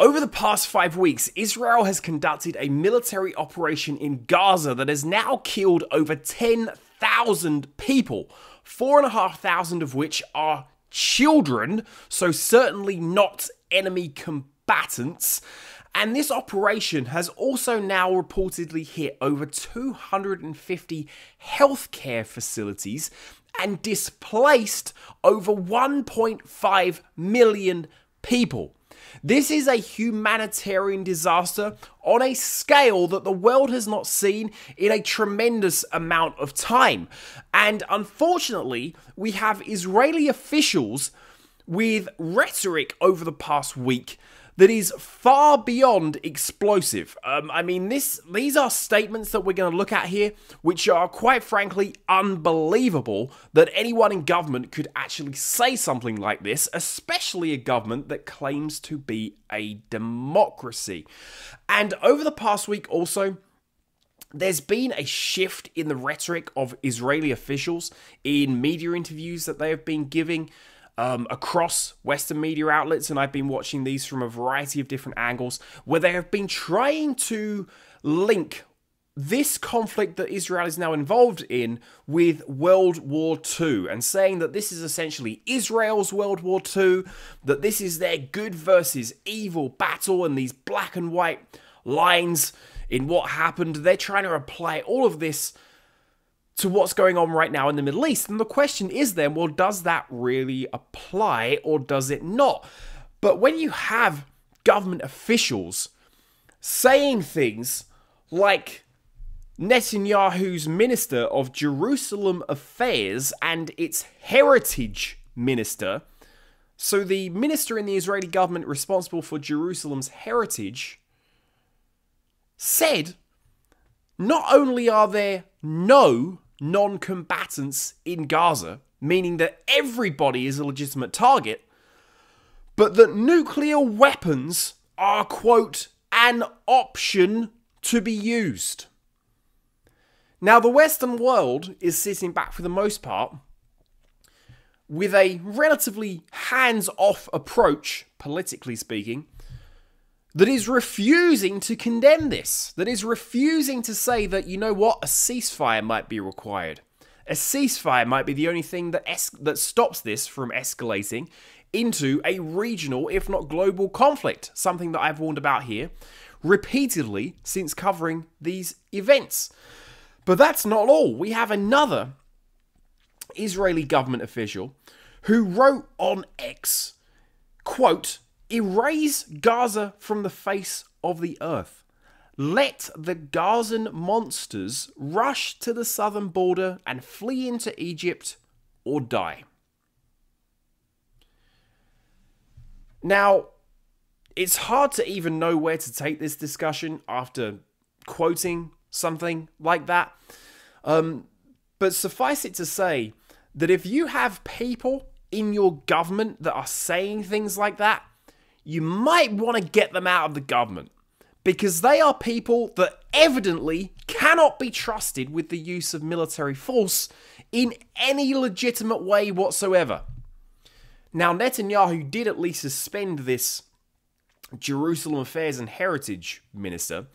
Over the past five weeks, Israel has conducted a military operation in Gaza that has now killed over 10,000 people, 4,500 of which are children, so certainly not enemy combatants. And this operation has also now reportedly hit over 250 healthcare facilities and displaced over 1.5 million people. This is a humanitarian disaster on a scale that the world has not seen in a tremendous amount of time. And unfortunately, we have Israeli officials with rhetoric over the past week that is far beyond explosive. Um, I mean, this these are statements that we're going to look at here, which are quite frankly unbelievable that anyone in government could actually say something like this, especially a government that claims to be a democracy. And over the past week, also. There's been a shift in the rhetoric of Israeli officials in media interviews that they have been giving um, across Western media outlets, and I've been watching these from a variety of different angles, where they have been trying to link this conflict that Israel is now involved in with World War II and saying that this is essentially Israel's World War II, that this is their good versus evil battle, and these black and white lines in what happened. They're trying to apply all of this to what's going on right now in the Middle East. And the question is then, well, does that really apply or does it not? But when you have government officials saying things like Netanyahu's Minister of Jerusalem Affairs and its Heritage Minister, so the minister in the Israeli government responsible for Jerusalem's heritage, said not only are there no non combatants in Gaza, meaning that everybody is a legitimate target, but that nuclear weapons are, quote, an option to be used. Now, the Western world is sitting back for the most part with a relatively hands off approach, politically speaking, that is refusing to condemn this, that is refusing to say that, you know what, a ceasefire might be required. A ceasefire might be the only thing that, es- that stops this from escalating into a regional, if not global, conflict. Something that I've warned about here repeatedly since covering these events. But that's not all. We have another Israeli government official who wrote on X, quote, Erase Gaza from the face of the earth. Let the Gazan monsters rush to the southern border and flee into Egypt or die. Now, it's hard to even know where to take this discussion after quoting something like that. Um, but suffice it to say that if you have people in your government that are saying things like that, you might want to get them out of the government because they are people that evidently cannot be trusted with the use of military force in any legitimate way whatsoever. Now, Netanyahu did at least suspend this Jerusalem Affairs and Heritage Minister,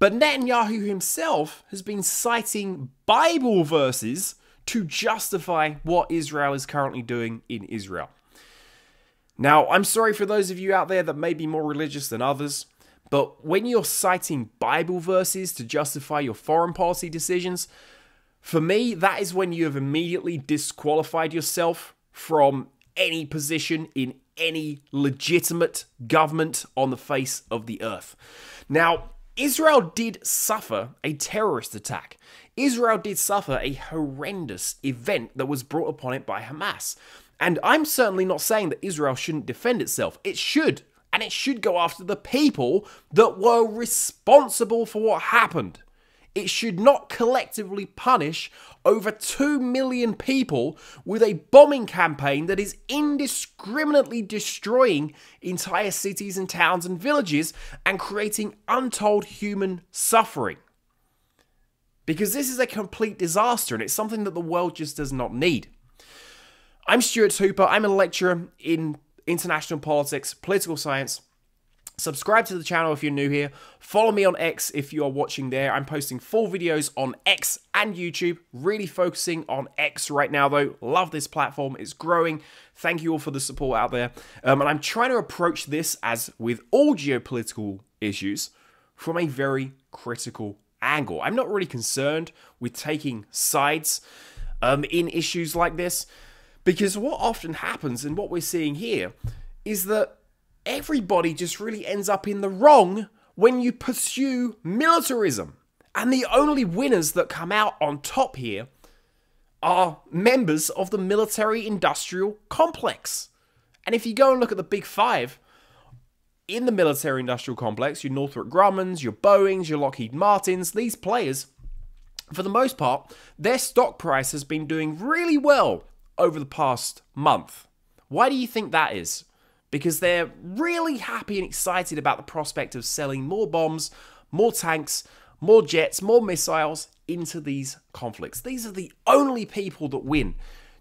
but Netanyahu himself has been citing Bible verses to justify what Israel is currently doing in Israel. Now, I'm sorry for those of you out there that may be more religious than others, but when you're citing Bible verses to justify your foreign policy decisions, for me, that is when you have immediately disqualified yourself from any position in any legitimate government on the face of the earth. Now, Israel did suffer a terrorist attack. Israel did suffer a horrendous event that was brought upon it by Hamas. And I'm certainly not saying that Israel shouldn't defend itself. It should. And it should go after the people that were responsible for what happened. It should not collectively punish over 2 million people with a bombing campaign that is indiscriminately destroying entire cities and towns and villages and creating untold human suffering. Because this is a complete disaster and it's something that the world just does not need. I'm Stuart Hooper. I'm a lecturer in international politics, political science, Subscribe to the channel if you're new here. Follow me on X if you are watching there. I'm posting full videos on X and YouTube. Really focusing on X right now, though. Love this platform. It's growing. Thank you all for the support out there. Um, and I'm trying to approach this, as with all geopolitical issues, from a very critical angle. I'm not really concerned with taking sides um, in issues like this because what often happens and what we're seeing here is that everybody just really ends up in the wrong when you pursue militarism. And the only winners that come out on top here are members of the military industrial complex. And if you go and look at the big five in the military industrial complex, your Northrop Grumman's, your Boeings, your Lockheed Martins, these players, for the most part, their stock price has been doing really well over the past month. Why do you think that is? because they're really happy and excited about the prospect of selling more bombs, more tanks, more jets, more missiles into these conflicts. These are the only people that win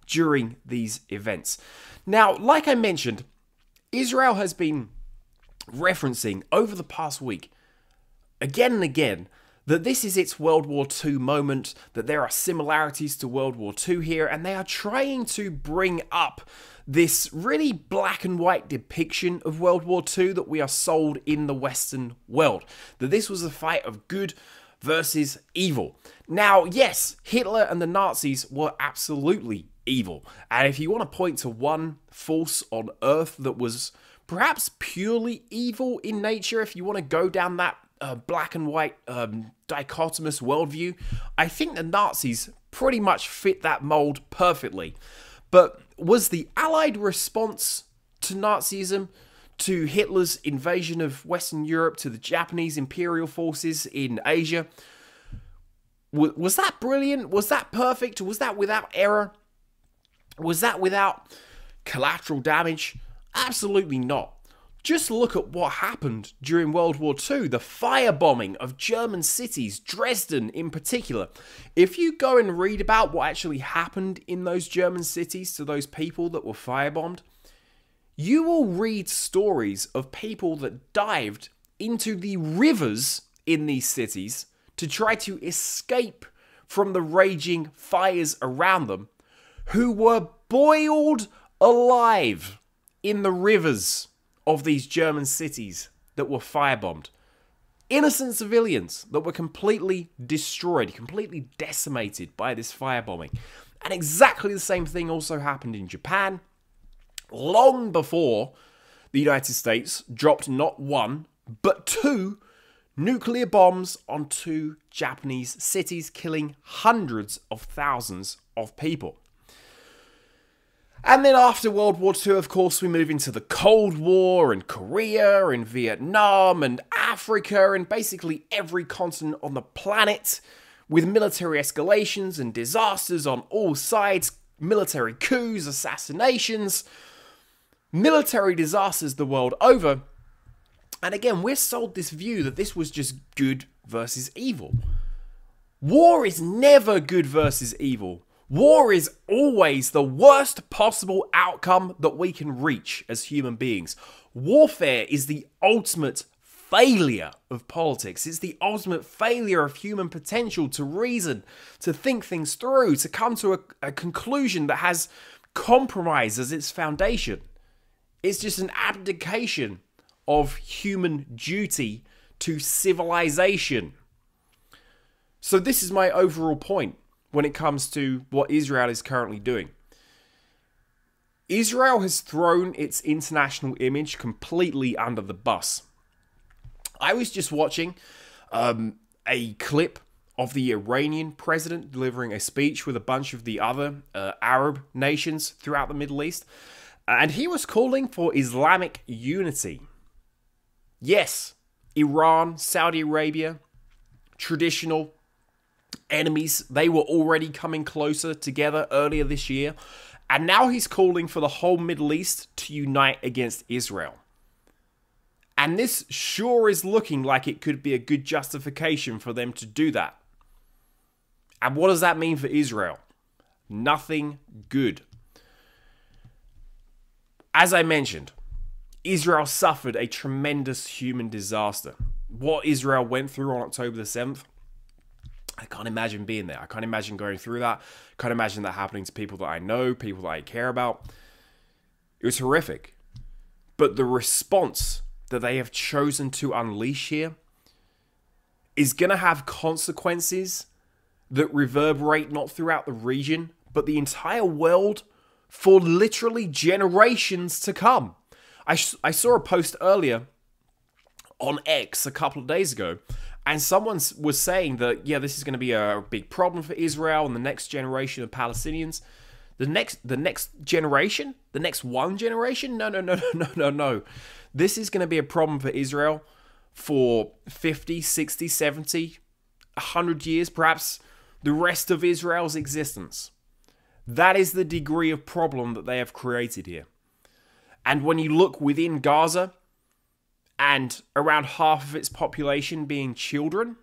during these events. Now, like I mentioned, Israel has been referencing over the past week again and again that this is its World War II moment, that there are similarities to World War II here, and they are trying to bring up this really black and white depiction of World War II that we are sold in the Western world. That this was a fight of good versus evil. Now, yes, Hitler and the Nazis were absolutely evil. And if you want to point to one force on Earth that was perhaps purely evil in nature, if you want to go down that uh, black and white um, dichotomous worldview, I think the Nazis pretty much fit that mold perfectly. But was the Allied response to Nazism, to Hitler's invasion of Western Europe, to the Japanese imperial forces in Asia, was that brilliant? Was that perfect? Was that without error? Was that without collateral damage? Absolutely not. Just look at what happened during World War II, the firebombing of German cities, Dresden in particular. If you go and read about what actually happened in those German cities to those people that were firebombed, you will read stories of people that dived into the rivers in these cities to try to escape from the raging fires around them, who were boiled alive in the rivers of these German cities that were firebombed. Innocent civilians that were completely destroyed, completely decimated by this firebombing. And exactly the same thing also happened in Japan long before the United States dropped not one, but two nuclear bombs on two Japanese cities, killing hundreds of thousands of people. And then after World War II, of course, we move into the Cold War and Korea and Vietnam and Africa and basically every continent on the planet with military escalations and disasters on all sides, military coups, assassinations, military disasters the world over. And again, we're sold this view that this was just good versus evil. War is never good versus evil. War is always the worst possible outcome that we can reach as human beings. Warfare is the ultimate failure of politics. It's the ultimate failure of human potential to reason, to think things through, to come to a, a conclusion that has compromise as its foundation. It's just an abdication of human duty to civilization. So, this is my overall point when it comes to what Israel is currently doing. Israel has thrown its international image completely under the bus. I was just watching um, a clip of the Iranian president delivering a speech with a bunch of the other uh, Arab nations throughout the Middle East, and he was calling for Islamic unity. Yes, Iran, Saudi Arabia, traditional enemies. They were already coming closer together earlier this year. And now he's calling for the whole Middle East to unite against Israel. And this sure is looking like it could be a good justification for them to do that. And what does that mean for Israel? Nothing good. As I mentioned, Israel suffered a tremendous human disaster. What Israel went through on October the 7th, I can't imagine being there. I can't imagine going through that. Can't imagine that happening to people that I know, people that I care about. It was horrific. But the response that they have chosen to unleash here is going to have consequences that reverberate not throughout the region, but the entire world for literally generations to come. I, I saw a post earlier on X a couple of days ago, and someone was saying that, yeah, this is going to be a big problem for Israel and the next generation of Palestinians. The next, the next generation, the next one generation? No, no, no, no, no, no, no. This is going to be a problem for Israel for 50, 60, 70, 100 years, perhaps the rest of Israel's existence. That is the degree of problem that they have created here. And when you look within Gaza, and around half of its population being children,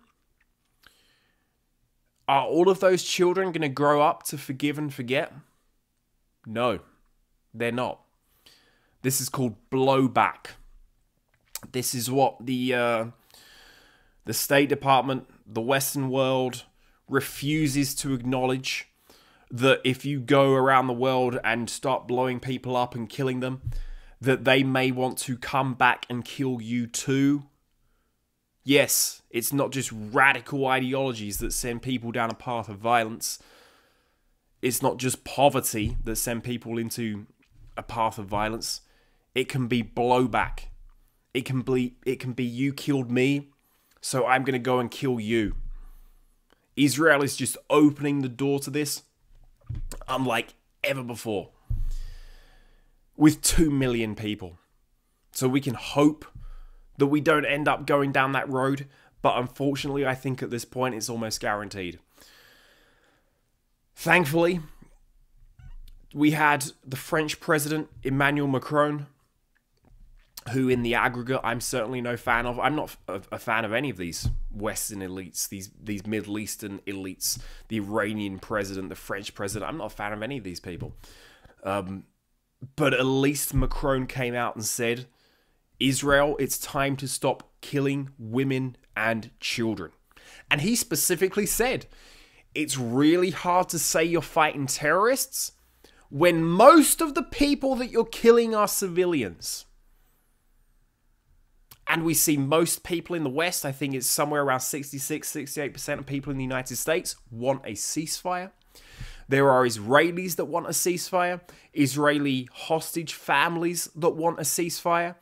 are all of those children going to grow up to forgive and forget? No, they're not. This is called blowback. This is what the uh, the State Department, the Western world, refuses to acknowledge that if you go around the world and start blowing people up and killing them, that they may want to come back and kill you too. Yes, it's not just radical ideologies that send people down a path of violence. It's not just poverty that send people into a path of violence. It can be blowback. It can be it can be you killed me, so I'm going to go and kill you. Israel is just opening the door to this unlike ever before with 2 million people. So we can hope that we don't end up going down that road, but unfortunately, I think at this point it's almost guaranteed. Thankfully, we had the French president, Emmanuel Macron, who in the aggregate I'm certainly no fan of. I'm not a, fan of any of these Western elites, these these Middle Eastern elites, the Iranian president, the French president. I'm not a fan of any of these people. Um, but at least Macron came out and said, Israel, it's time to stop killing women and children. And he specifically said, it's really hard to say you're fighting terrorists when most of the people that you're killing are civilians. And we see most people in the West, I think it's somewhere around 66, 68% of people in the United States want a ceasefire. There are Israelis that want a ceasefire, Israeli hostage families that want a ceasefire,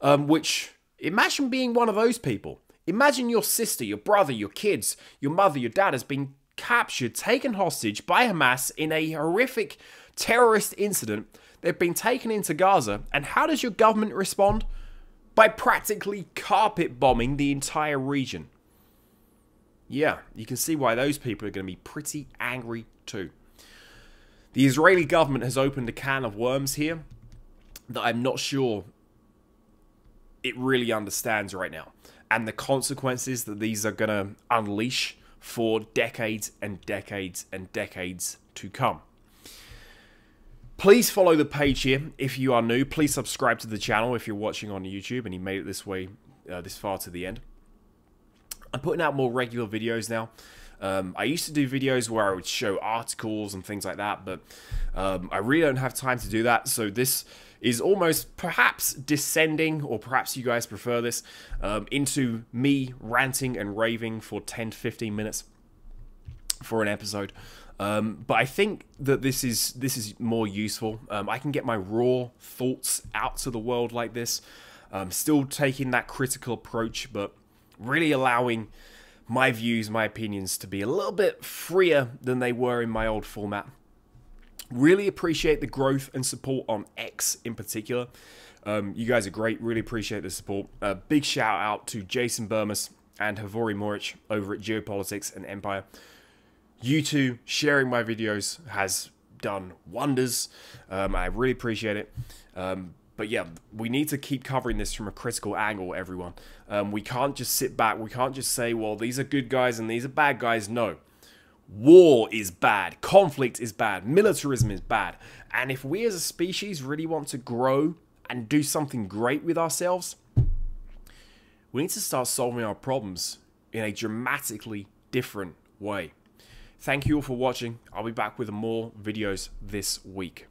um, which imagine being one of those people. Imagine your sister, your brother, your kids, your mother, your dad has been captured, taken hostage by Hamas in a horrific terrorist incident. They've been taken into Gaza, and how does your government respond? By practically carpet bombing the entire region. Yeah, you can see why those people are going to be pretty angry too. The Israeli government has opened a can of worms here that I'm not sure it really understands right now. And the consequences that these are going to unleash for decades and decades and decades to come. Please follow the page here if you are new. Please subscribe to the channel if you're watching on YouTube and you made it this way, uh, this far to the end. I'm putting out more regular videos now. Um, I used to do videos where I would show articles and things like that, but um, I really don't have time to do that. So this is almost perhaps descending, or perhaps you guys prefer this, um, into me ranting and raving for 10 15 minutes for an episode. Um, but I think that this is this is more useful. Um, I can get my raw thoughts out to the world like this, um, still taking that critical approach, but really allowing my views, my opinions to be a little bit freer than they were in my old format. Really appreciate the growth and support on X in particular. Um, you guys are great. Really appreciate the support. A big shout out to Jason Bermas and Hrvoje Morić over at Geopolitics and Empire. You two sharing my videos has done wonders. Um, I really appreciate it. Um, but yeah, we need to keep covering this from a critical angle, everyone. Um, we can't just sit back. We can't just say, well, these are good guys and these are bad guys. No. War is bad. Conflict is bad. Militarism is bad. And if we as a species really want to grow and do something great with ourselves, we need to start solving our problems in a dramatically different way. Thank you all for watching. I'll be back with more videos this week.